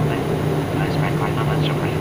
Alpha. Nice rank climb, I'm not.